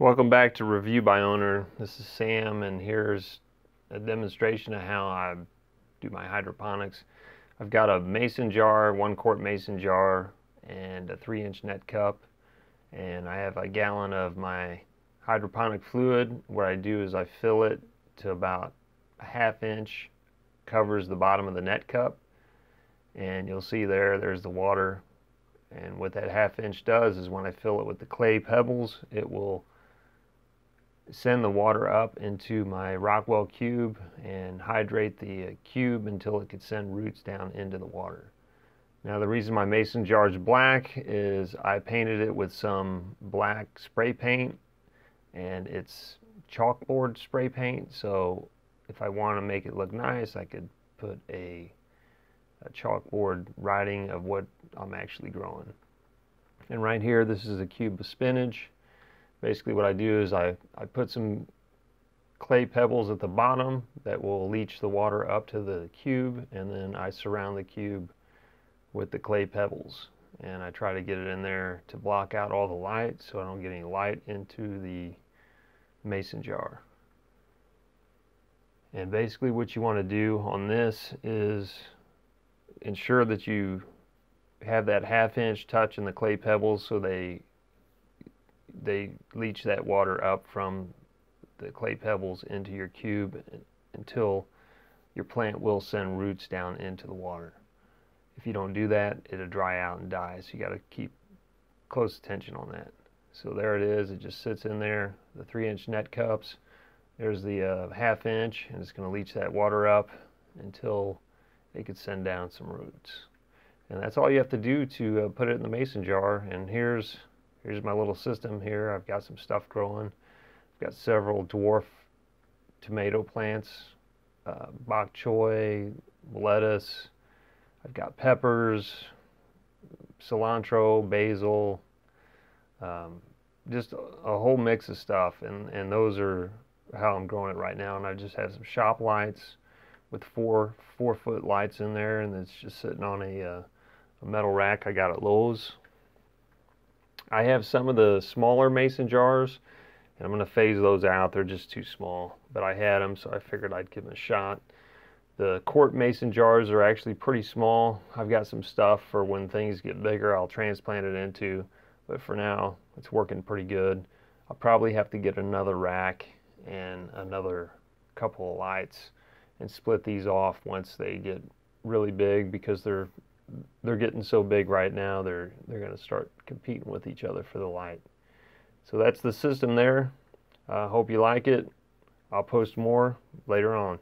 Welcome back to Review by Owner. This is Sam and here's a demonstration of how I do my hydroponics. I've got a mason jar, one quart mason jar and a three inch net cup and I have a gallon of my hydroponic fluid. What I do is I fill it to about a half inch covers the bottom of the net cup and you'll see there there's the water and what that half inch does is when I fill it with the clay pebbles it will send the water up into my rock wool cube and hydrate the uh, cube until it could send roots down into the water. Now the reason my mason jar is black is I painted it with some black spray paint and it's chalkboard spray paint so if I want to make it look nice I could put a, a chalkboard writing of what I'm actually growing. And right here this is a cube of spinach basically what I do is I, I put some clay pebbles at the bottom that will leach the water up to the cube and then I surround the cube with the clay pebbles and I try to get it in there to block out all the light so I don't get any light into the mason jar. And basically what you want to do on this is ensure that you have that half inch touch in the clay pebbles so they they leach that water up from the clay pebbles into your cube until your plant will send roots down into the water. If you don't do that, it'll dry out and die. So you got to keep close attention on that. So there it is. It just sits in there. The three inch net cups. There's the uh, half inch and it's going to leach that water up until it could send down some roots. And that's all you have to do to uh, put it in the mason jar. And here's Here's my little system here. I've got some stuff growing. I've got several dwarf tomato plants, uh, bok choy, lettuce. I've got peppers, cilantro, basil, um, just a, whole mix of stuff. And, and those are how I'm growing it right now. And I just have some shop lights with four four foot lights in there, and it's just sitting on a, uh, a metal rack I got at Lowe's. I have some of the smaller mason jars and I'm going to phase those out. They're just too small, but I had them, so I figured I'd give them a shot. The quart mason jars are actually pretty small. I've got some stuff for when things get bigger, I'll transplant it into, but for now, it's working pretty good. I'll probably have to get another rack and another couple of lights and split these off once they get really big because they're they're getting so big right now, they're, they're going to start competing with each other for the light. So that's the system there. I uh, hope you like it. I'll post more later on.